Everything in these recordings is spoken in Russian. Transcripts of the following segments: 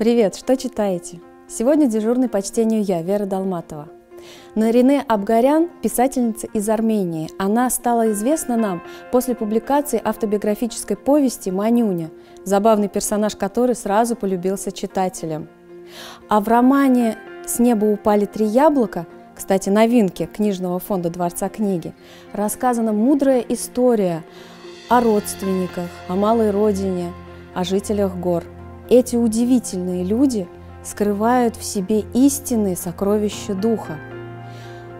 Привет, что читаете? Сегодня дежурный по чтению я, Вера Долматова. Нарине Абгарян – писательница из Армении. Она стала известна нам после публикации автобиографической повести «Манюня», забавный персонаж которой сразу полюбился читателям. А в романе «С неба упали три яблока» кстати, новинки книжного фонда Дворца книги, рассказана мудрая история о родственниках, о малой родине, о жителях гор. Эти удивительные люди скрывают в себе истинные сокровища духа.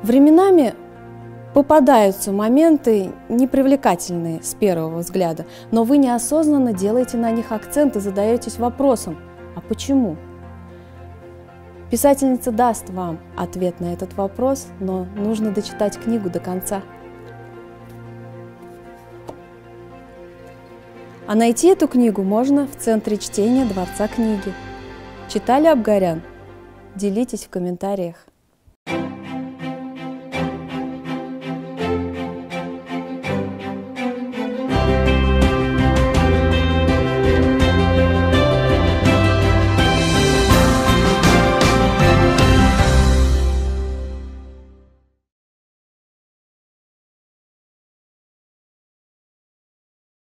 Временами попадаются моменты непривлекательные с первого взгляда, но вы неосознанно делаете на них акцент и задаетесь вопросом, а почему? Писательница даст вам ответ на этот вопрос, но нужно дочитать книгу до конца. А найти эту книгу можно в Центре чтения Дворца книги. Читали Абгарян? Делитесь в комментариях.